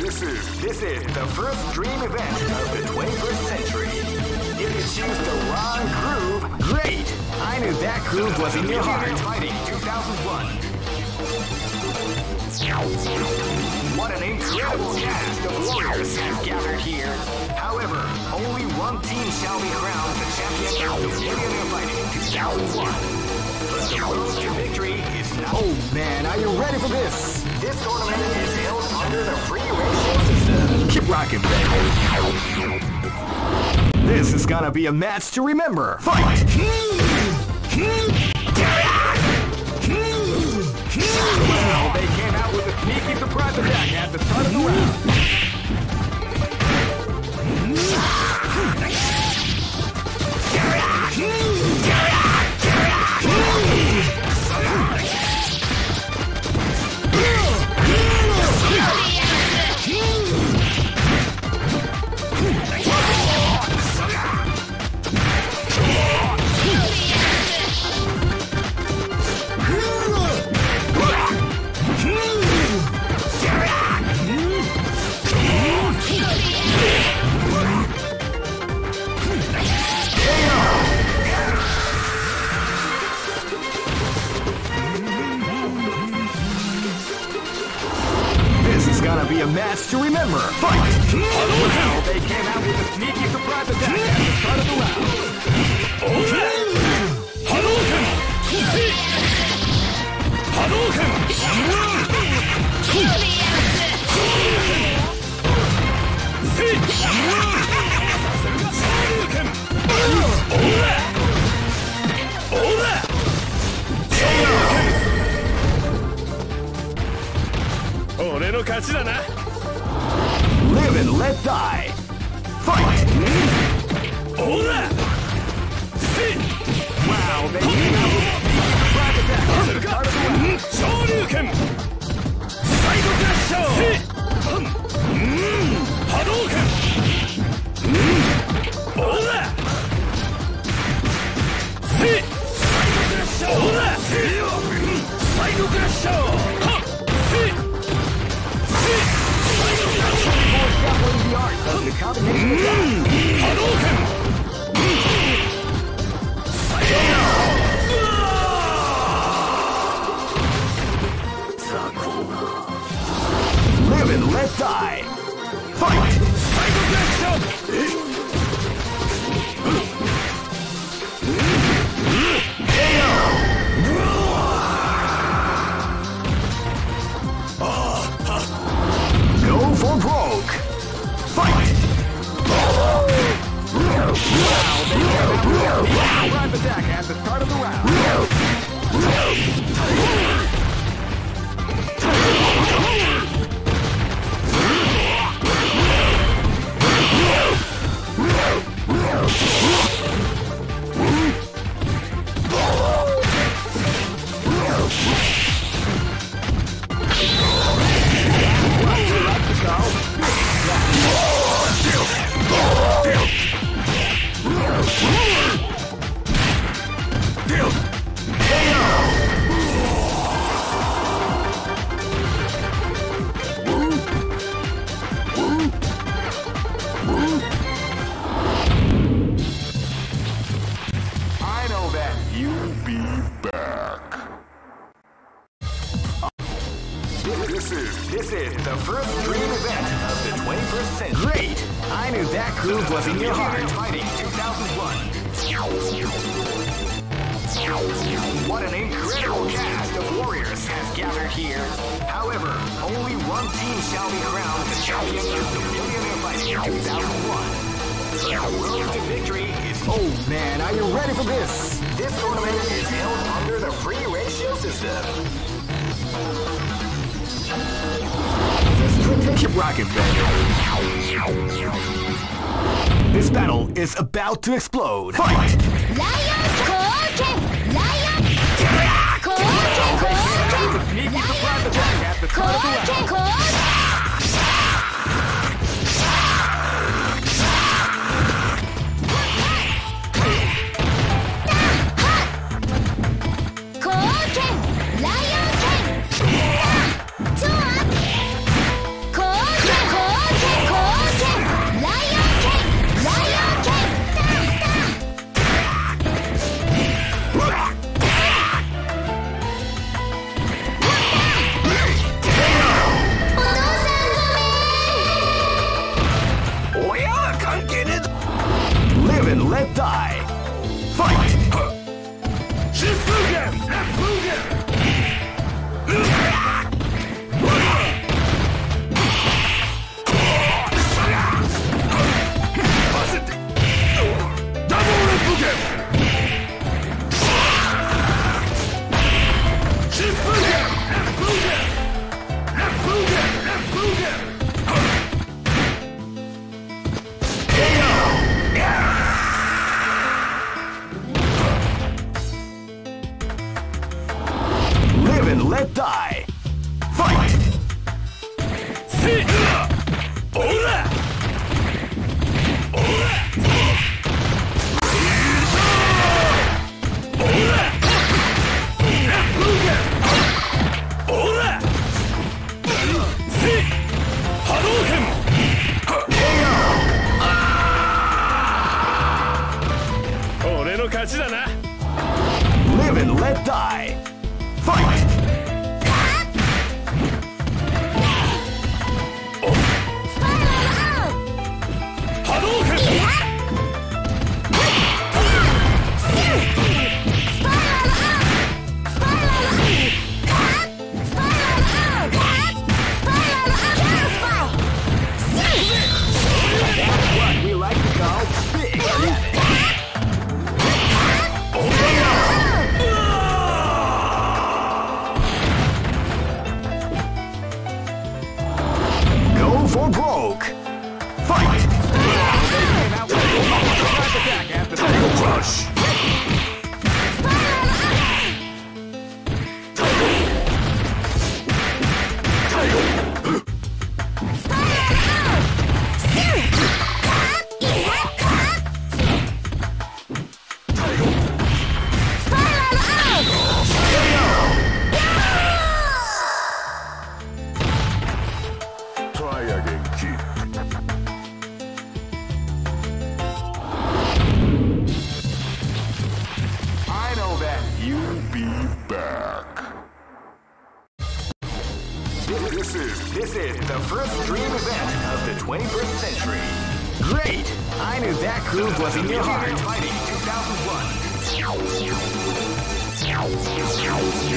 This is this is the first dream event of the 21st century. If you choose the wrong groove, great! I knew that groove was in your heart. Fighting 2001. What an incredible cast of warriors has gathered here. However, only one team shall be crowned the champion of the Millionaire Fighting 2001. But the road to victory is now. Oh man, are you ready for this? This tournament is under the free ratio system. Keep rocking, baby. This is gonna be a match to remember. Fight! A match to remember. Fight! They came out with a sneaky surprise attack at the start of the round. Live and let die. Fight! Wow, they came out with a Oh man, are you ready for this? This tournament is held under the free ratio system. Keep rocking, baby. This battle is about to explode. Fight! ラ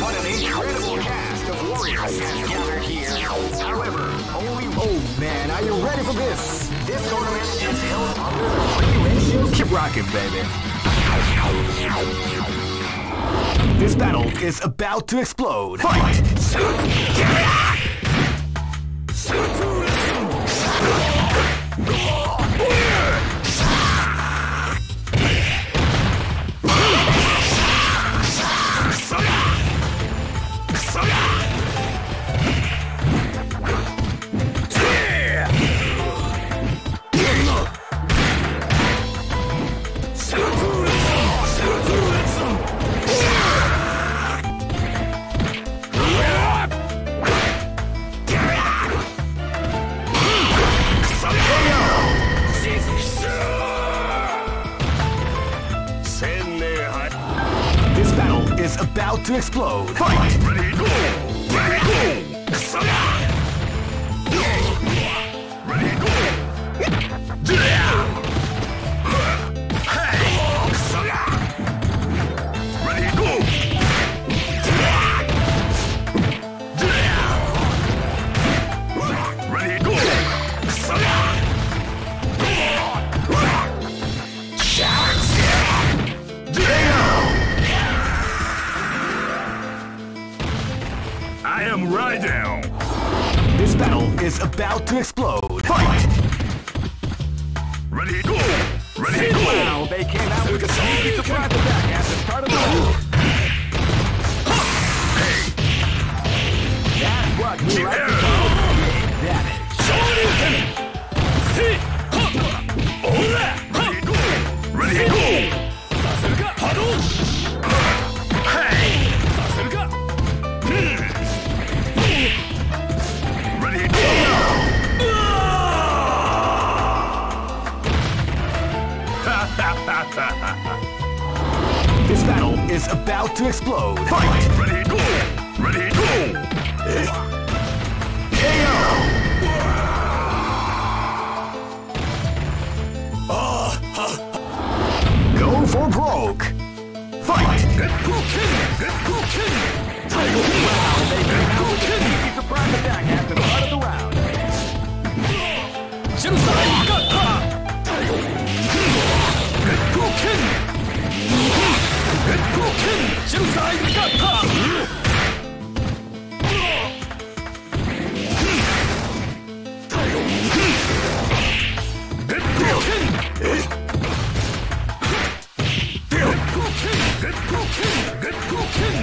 What an incredible cast of warriors has gathered here. However, only oh man, are you ready for this? This tournament is held under the free. Keep rocking, baby. This battle is about to explode. Fight! This explode. Fight! Is about to explode. Fight! Ready, go! Ready, go! Wow, they came out with a sneaky surprise attack at the start of the round. That's what we like to call big damage. Ready, This battle is about to explode. Fight! Ready, go! Ready, go! KO! Go for broke! Fight! Get cooking! Get cooking! Wow, they came out with a sneaky surprise attack at the start of the round. Get Get cooking! Get cooking! Get cooking! Get cooking! Get cooking!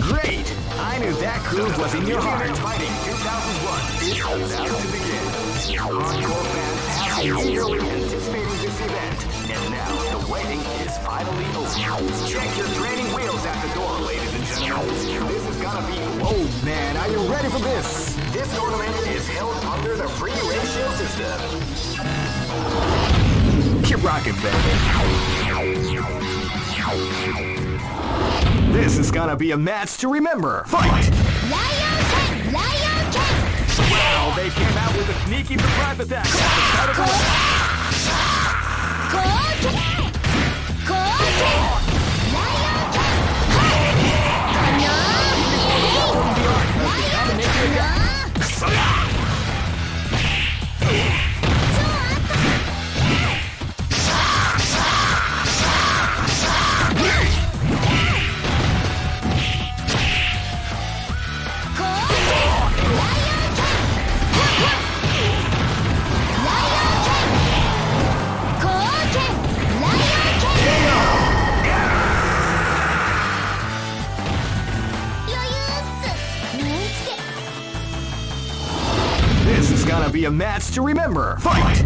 Great! I knew that groove was in your heart. Fighting 2001 is about to begin. Hardcore fans have been eagerly anticipating this event, and now the waiting is finally over. Check your training wheels at the door, ladies and gentlemen. This is gonna be. Oh man, are you ready for this? This tournament is held under the free ratio system. Keep rocking, baby. This is gonna be a match to remember. Fight! Lion King! Lion King! Well, they came out with a sneaky surprise attack at the start of the round. to remember. Fight!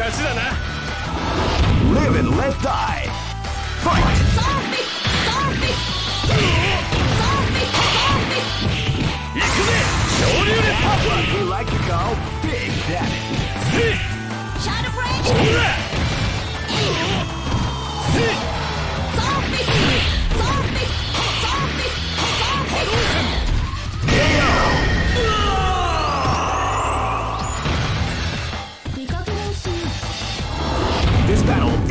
勝ちだな Live and let die Fight! Zombie! Zombie! Zombie! Zombie! 行くぜ昇竜連発 You like to go big damage Shadow Range! ほら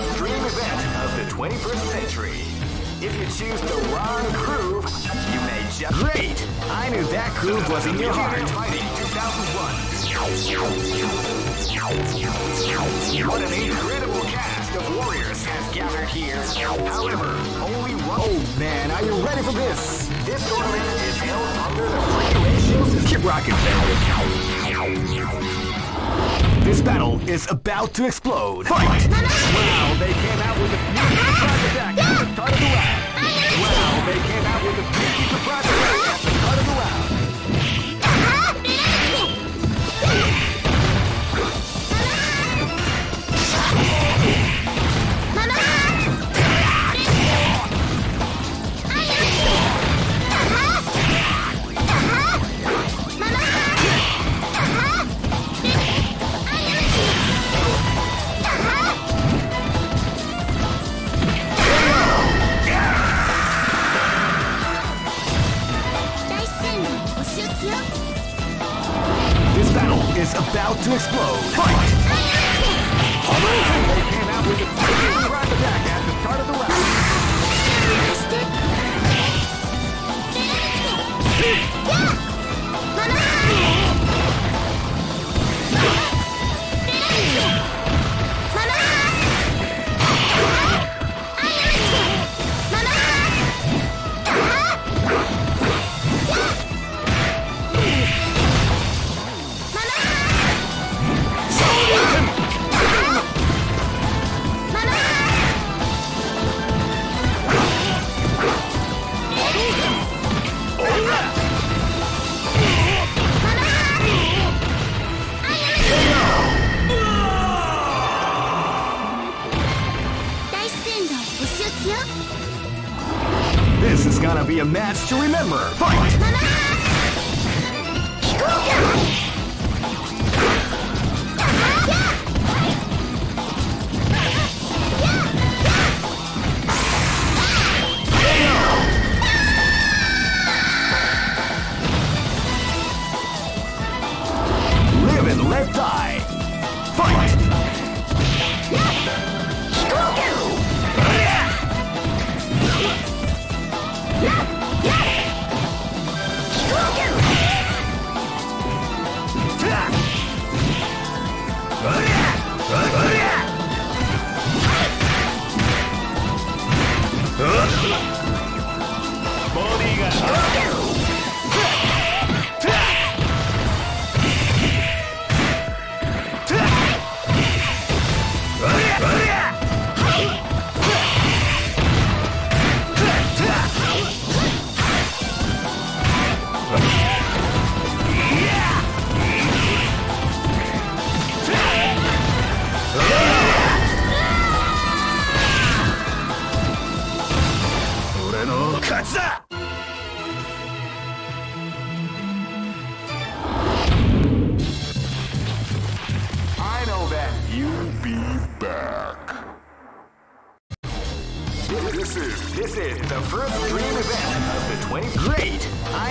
Extreme event of the 21st century. If you choose the wrong groove, you may just... Great! I knew that groove was in your heart. Fighting 2001. What an incredible cast of warriors has gathered here. However, only one... Oh, man, are you ready for this? This tournament is held under the free ratios... Keep rocking. This battle is about to explode. Fight! Wow, they came out with a surprise attack at the start of the round. Wow, they came out with a surprise attack.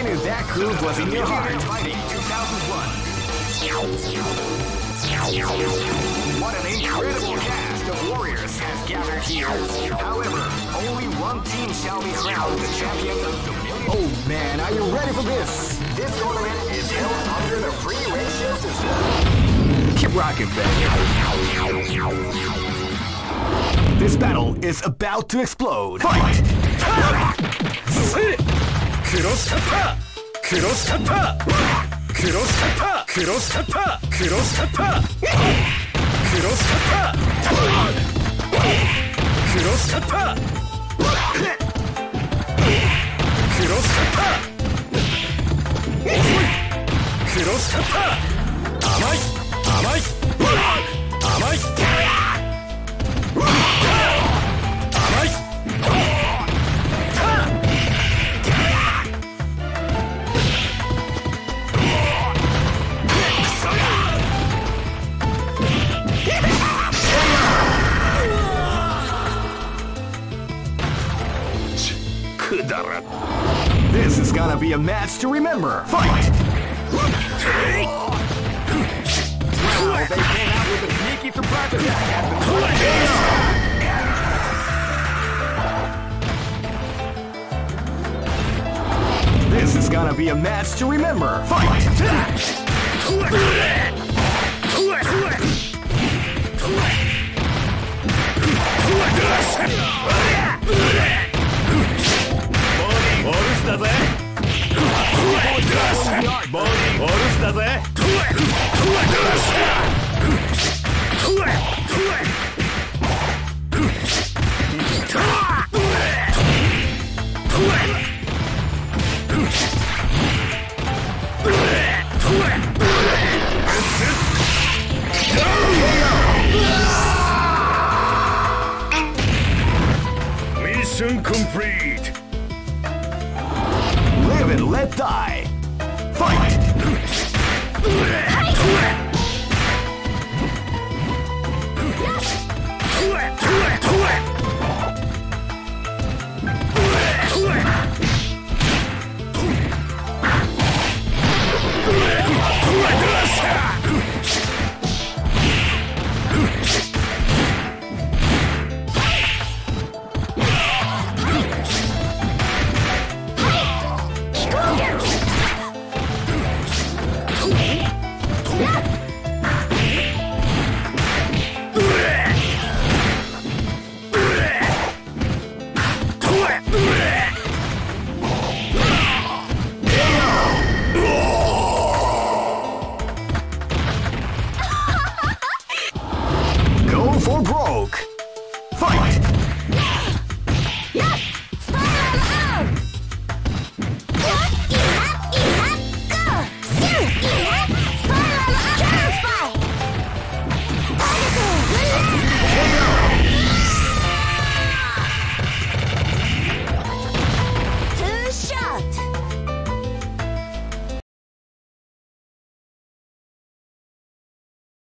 Knew that groove was in your heart. Fighting 2001. What an incredible cast of warriors has gathered here. However, only one team shall be crowned the champion of the million. Oh man, are you ready for this? This tournament is held under the free ratio system. Keep rocking, baby. This battle is about to explode. Fight! クロスカッター。クロスカッター。クロスカッター。クロスカッター。クロスカッター。クロスカッター。クロスカッター。クロスカッター。遅いクロスカッター。to remember. Fight! Wow, they came out with a sneaky This is gonna be a match to remember. Fight! Bonus ボディボルスだぜミッションコンプリート Live and let die. Fight!